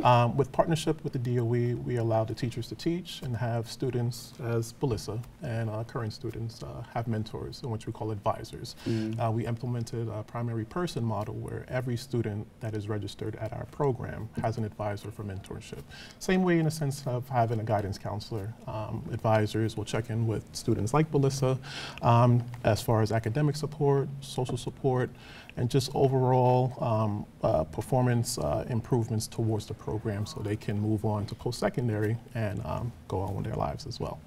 Um, with partnership with the DOE, we allow the teachers to teach and have students, as Melissa, and uh, current students uh, have mentors, which we call advisors. Mm. Uh, we implemented a primary person model where every student that is registered at our program has an advisor for mentorship. Same way in the sense of having a guidance counselor counselor. Um, advisors will check in with students like Melissa um, as far as academic support, social support, and just overall um, uh, performance uh, improvements towards the program so they can move on to post-secondary and um, go on with their lives as well.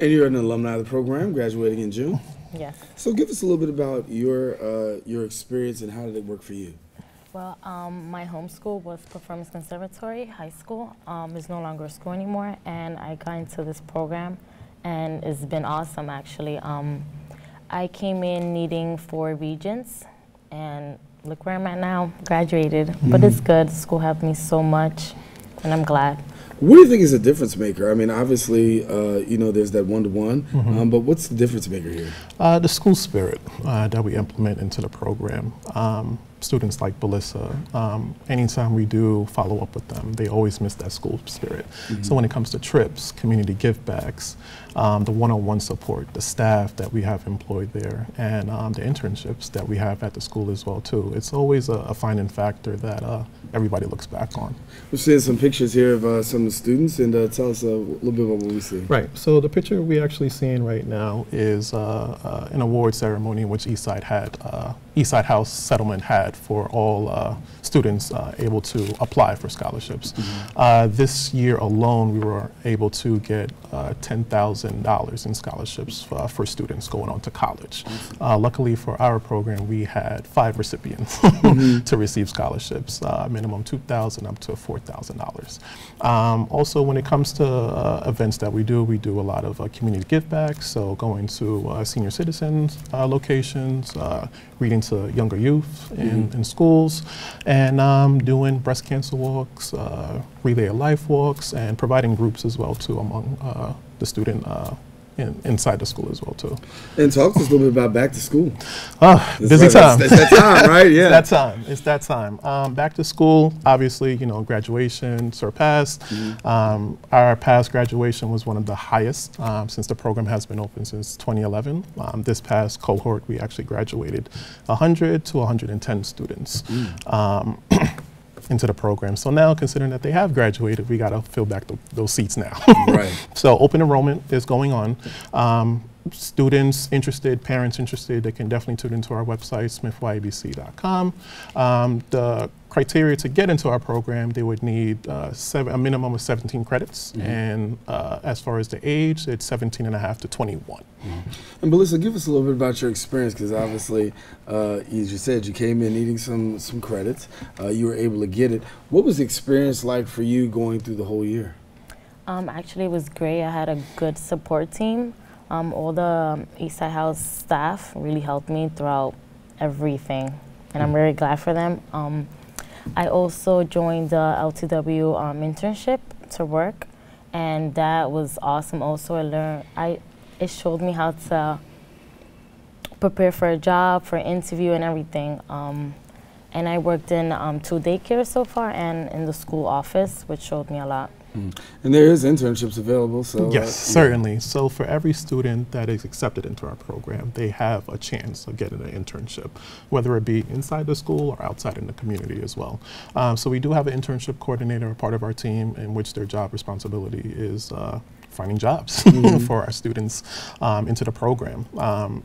And you're an alumni of the program, graduating in June? Yes. So give us a little bit about your, uh, your experience and how did it work for you? Well, um, my home school was Performance Conservatory High School. Um, it's no longer a school anymore, and I got into this program, and it's been awesome actually. Um, I came in needing four regents, and look where I'm at now, graduated. Mm -hmm. But it's good. School helped me so much, and I'm glad. What do you think is a difference maker? I mean, obviously, uh, you know, there's that one to one, but what's the difference maker here? Uh, the school spirit uh, that we implement into the program. Um, students like Melissa, um, anytime we do follow up with them, they always miss that school spirit. Mm -hmm. So when it comes to trips, community give backs, um, the one-on-one support, the staff that we have employed there, and um, the internships that we have at the school as well too, it's always a, a finding factor that uh, everybody looks back on. We're seeing some pictures here of uh, some of the students, and uh, tell us a little bit about what we see. Right. So the picture we're actually seeing right now is uh, uh, an award ceremony in which Eastside had uh, Eastside House Settlement had for all uh, students uh, able to apply for scholarships. Mm -hmm. this year alone, we were able to get $10,000 in scholarships for students going on to college. luckily for our program, we had five recipients mm -hmm. to receive scholarships, minimum 2000 up to $4,000. Um, also, when it comes to events that we do, we do a lot of community give backs, so going to senior citizens locations, reading to younger youth in, mm -hmm. in schools, and um, doing breast cancer walks, uh, relay of life walks, and providing groups as well too among uh, the student uh, in, inside the school as well too. And talk to us a little bit about back to school. Oh, busy time. It's, that time, right? Yeah. it's that time. It's that time. Um, back to school, obviously, you know, graduation surpassed. Mm -hmm. um, our past graduation was one of the highest um, since the program has been open since 2011. Um, this past cohort, we actually graduated 100 to 110 students. Mm. into the program. So now, considering that they have graduated, we got to fill back the, those seats now. right. So open enrollment is going on. Um, students interested, parents interested, they can definitely tune into our website, smithyabc.com. Um, the criteria to get into our program, they would need uh, seven, a minimum of 17 credits. Mm -hmm. And uh, as far as the age, it's 17 and a half to 21. Mm -hmm. And Melissa, give us a little bit about your experience, because obviously, uh, as you said, you came in needing some, some credits. Uh, you were able to get it. What was the experience like for you going through the whole year? Um, actually, it was great. I had a good support team. Um, all the Eastside House staff really helped me throughout everything, and I'm very glad for them. Um, I also joined the LTW um, internship to work, and that was awesome. Also, I learned I it showed me how to prepare for a job, for an interview, and everything. Um, and I worked in um, two daycares so far, and in the school office, which showed me a lot. Mm. And there is internships available, so yes, uh, certainly. Yeah. So for every student that is accepted into our program, they have a chance of getting an internship, whether it be inside the school or outside in the community as well. Um, so we do have an internship coordinator, a part of our team, in which their job responsibility is uh, finding jobs mm -hmm. for our students um, into the program. Um,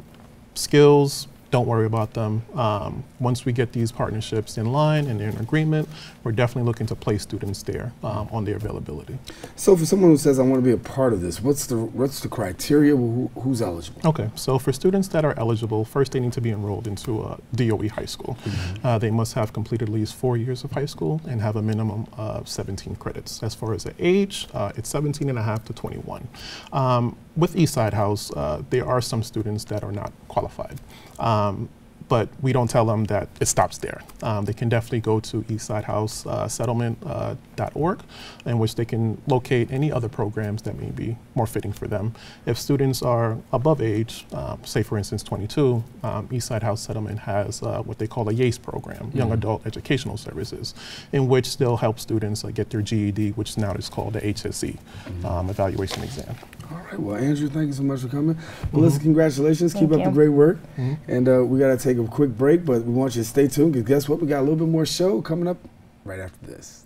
skills, don't worry about them. Um, once we get these partnerships in line and in agreement, we're definitely looking to place students there um, on their availability. So, for someone who says I want to be a part of this, what's the what's the criteria? Who, who's eligible? Okay, so for students that are eligible, first they need to be enrolled into a DOE high school. Mm-hmm. Uh, they must have completed at least four years of high school and have a minimum of 17 credits. As far as the age, uh, it's 17 and a half to 21. Um, with Eastside House, uh, there are some students that are not qualified. Um, but we don't tell them that it stops there. Um, they can definitely go to eastsidehousesettlement.org, uh, in which they can locate any other programs that may be more fitting for them. If students are above age, um, say for instance 22, um, Eastside House Settlement has uh, what they call a YACE program, Young Mhm. Adult Educational Services, in which they'll help students uh, get their GED, which now is called the HSE um, evaluation exam. All right. Well, Andrew, thank you so much for coming. Melissa, congratulations. Thank Keep up the great work. Mhm. And uh, we got to take a quick break, but we want you to stay tuned because guess what? We got a little bit more show coming up right after this.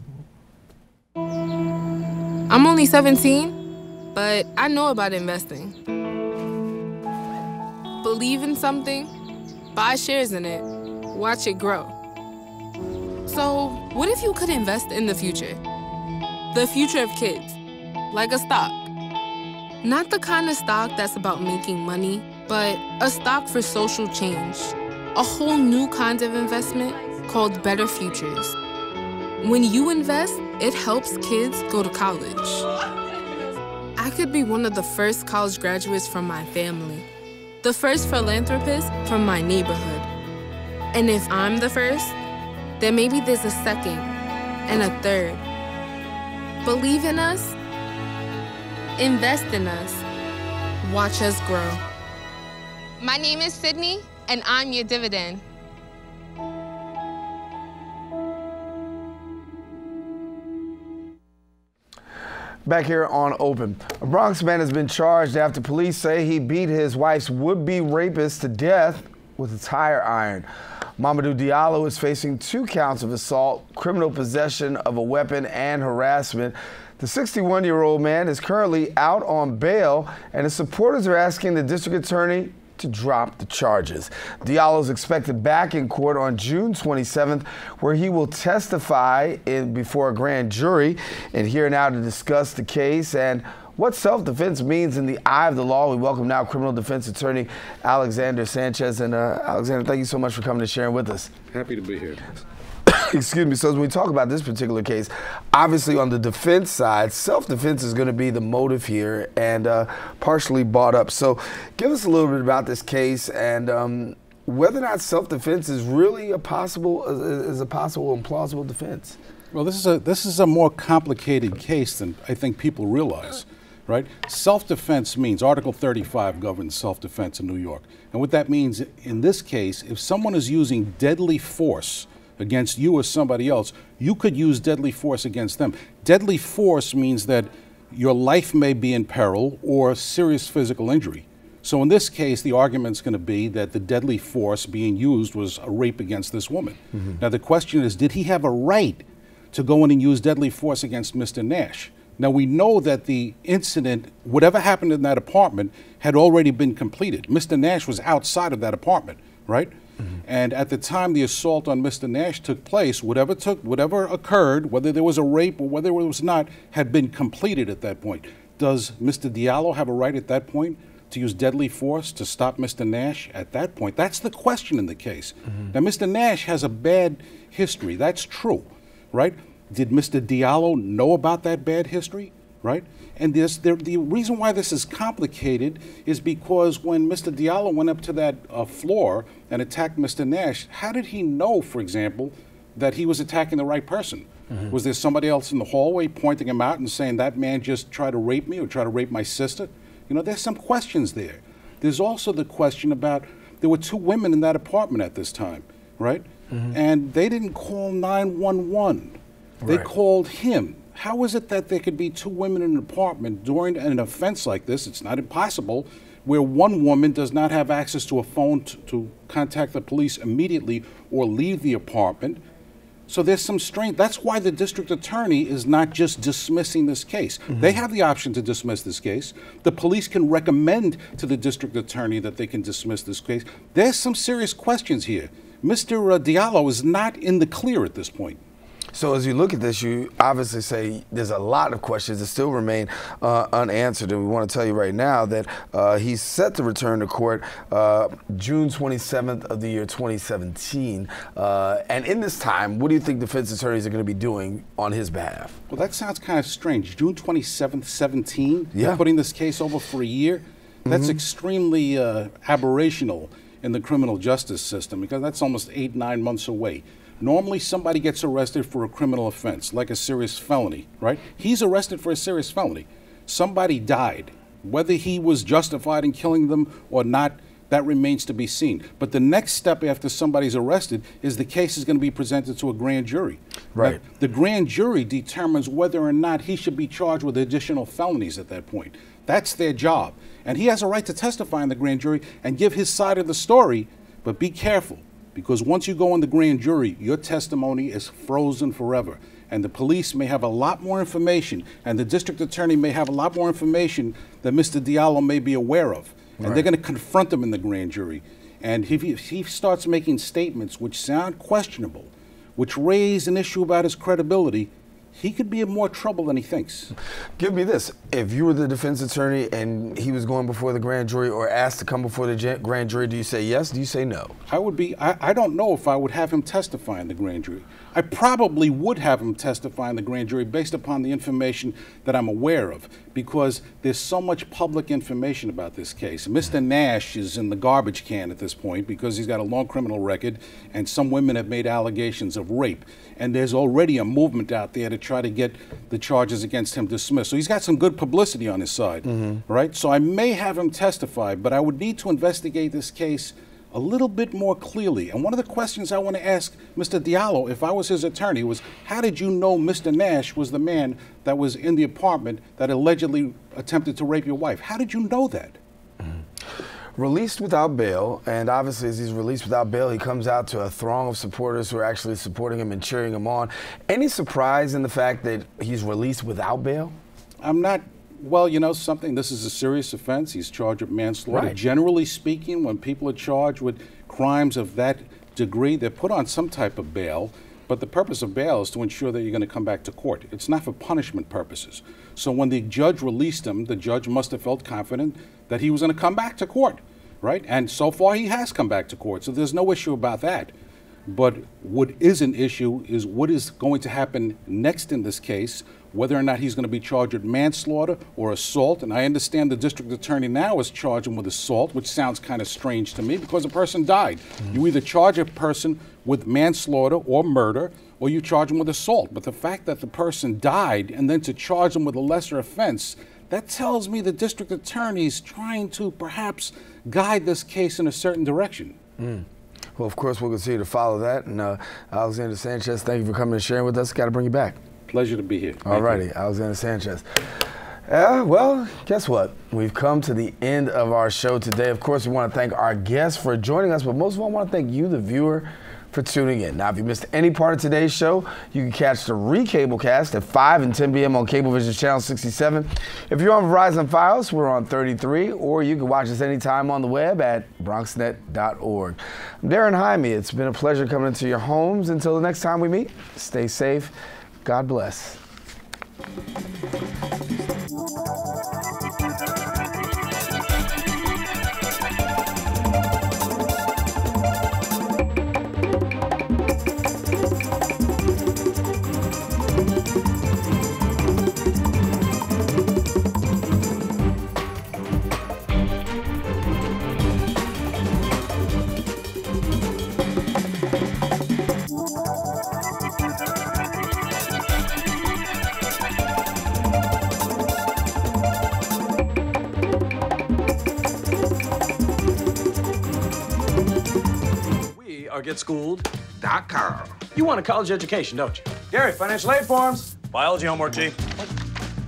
I'm only 17, but I know about investing. Believe in something, buy shares in it, watch it grow. So, what if you could invest in the future? The future of kids, like a stock. Not the kind of stock that's about making money, but a stock for social change. A whole new kind of investment called Better Futures. When you invest, it helps kids go to college. I could be one of the first college graduates from my family, the first philanthropist from my neighborhood. And if I'm the first, then maybe there's a second and a third. Believe in us, invest in us, watch us grow. My name is Sydney, and I'm your dividend. Back here on Open. A Bronx man has been charged after police say he beat his wife's would-be rapist to death with a tire iron. Mamadou Diallo is facing two counts of assault, criminal possession of a weapon, and harassment. The 61-year-old man is currently out on bail, and his supporters are asking the district attorney to drop the charges. Diallo is expected back in court on June 27th, where he will testify in, before a grand jury. And here now to discuss the case and what self-defense means in the eye of the law, we welcome now criminal defense attorney Alexander Sanchez. And uh, Alexander, thank you so much for coming and sharing with us. Happy to be here. Excuse me. So as we talk about this particular case, obviously on the defense side, self-defense is going to be the motive here and uh, partially bought up. So give us a little bit about this case and um, whether or not self-defense is really a possible is a possible and plausible defense. Well, this is a this is a more complicated case than I think people realize, right? Self-defense means Article 35 governs self-defense in New York, and what that means in this case, if someone is using deadly force against you or somebody else, you could use deadly force against them. Deadly force means that your life may be in peril or serious physical injury. So in this case, the argument's going to be that the deadly force being used was a rape against this woman. Mm-hmm. Now the question is, did he have a right to go in and use deadly force against Mr. Nash? Now we know that the incident, whatever happened in that apartment, had already been completed. Mr. Nash was outside of that apartment, right? Mm-hmm. And at the time the assault on Mr. Nash took place, whatever took, whatever occurred, whether there was a rape or whether it was not, had been completed at that point. Does Mr. Diallo have a right at that point to use deadly force to stop Mr. Nash at that point? That's the question in the case. Mm-hmm. Now, Mr. Nash has a bad history. That's true, right? Did Mr. Diallo know about that bad history, right? And this, the, the reason why this is complicated is because when Mr. Diallo went up to that uh, floor and attacked Mr. Nash, how did he know, for example, that he was attacking the right person? Mhm. Was there somebody else in the hallway pointing him out and saying that man just tried to rape me or tried to rape my sister? You know, there's some questions there. There's also the question about there were two women in that apartment at this time, right? And they didn't call 911. They Right. called him. How is it that there could be two women in an apartment during an offense like this? It's not impossible, where one woman does not have access to a phone to, to contact the police immediately or leave the apartment. So there's some strain. That's why the district attorney is not just dismissing this case. They have the option to dismiss this case. The police can recommend to the district attorney that they can dismiss this case. There's some serious questions here. Mr. uh, Diallo is not in the clear at this point. So as you look at this, you obviously say there's a lot of questions that still remain uh, unanswered, and we want to tell you right now that uh, he's set to return to court uh, June 27th of the year 2017. Uh, and in this time, what do you think defense attorneys are going to be doing on his behalf? Well, that sounds kind of strange. June 27th, 17? Yeah. They're putting this case over for a year? That's Mhm. extremely uh, aberrational in the criminal justice system because that's almost eight, nine months away. Normally, somebody gets arrested for a criminal offense, like a serious felony, right? He's arrested for a serious felony. Somebody died. Whether he was justified in killing them or not, that remains to be seen. But the next step after somebody's arrested is the case is going to be presented to a grand jury. Right. Now, the grand jury determines whether or not he should be charged with additional felonies at that point. That's their job. And he has a right to testify in the grand jury and give his side of the story, but be careful because once you go in the grand jury, your testimony is frozen forever. And the police may have a lot more information, and the district attorney may have a lot more information that Mr. Diallo may be aware of. And they're going to confront him in the grand jury. And if he, if he starts making statements which sound questionable, which raise an issue about his credibility, he could be in more trouble than he thinks. Give me this. If you were the defense attorney and he was going before the grand jury or asked to come before the grand jury, do you say yes? Do you say no? I would be, I, I don't know if I would have him testify in the grand jury. I probably would have him testify in the grand jury based upon the information that I'm aware of because there's so much public information about this case. Mr. Nash is in the garbage can at this point because he's got a long criminal record and some women have made allegations of rape. And there's already a movement out there to try to get the charges against him dismissed. So he's got some good publicity on his side, mm-hmm. right? So I may have him testify, but I would need to investigate this case a little bit more clearly. And one of the questions I want to ask Mr. Diallo, if I was his attorney, was how did you know Mr. Nash was the man that was in the apartment that allegedly attempted to rape your wife? How did you know that? Released without bail, and obviously, as he's released without bail, he comes out to a throng of supporters who are actually supporting him and cheering him on. Any surprise in the fact that he's released without bail? I'm not. Well, you know something. This is a serious offense. He's charged with manslaughter. Right. Generally speaking, when people are charged with crimes of that degree, they're put on some type of bail. But the purpose of bail is to ensure that you're going to come back to court. It's not for punishment purposes. So when the judge released him, the judge must have felt confident that he was going to come back to court, right? And so far, he has come back to court. So there's no issue about that. But what is an issue is what is going to happen next in this case, whether or not he's going to be charged with manslaughter or assault. And I understand the district attorney now is charging with assault, which sounds kind of strange to me because a person died. You either charge a person with manslaughter or murder, or you charge them with assault. But the fact that the person died and then to charge them with a lesser offense, that tells me the district attorney is trying to perhaps guide this case in a certain direction. Mm. Well, of course, we'll continue to follow that. And uh, Alexander Sanchez, thank you for coming and sharing with us. Got to bring you back. Pleasure to be here. All righty, Alexander Sanchez. Uh, well, guess what? We've come to the end of our show today. Of course, we want to thank our guests for joining us, but most of all, I want to thank you, the viewer, for tuning in. Now, if you missed any part of today's show, you can catch the recablecast at 5 and 10 p.m. on Cablevision Channel 67. If you're on Verizon FiOS, we're on 33, or you can watch us anytime on the web at bronxnet.org. I'm Darren Jaime. It's been a pleasure coming into your homes. Until the next time we meet, stay safe. God bless. We are GetSchooled.com. You want a college education, don't you? Gary, financial aid forms. Biology homework, G.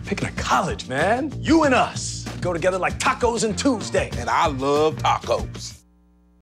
Picking a college, man. You and us go together like tacos and Tuesday. And I love tacos.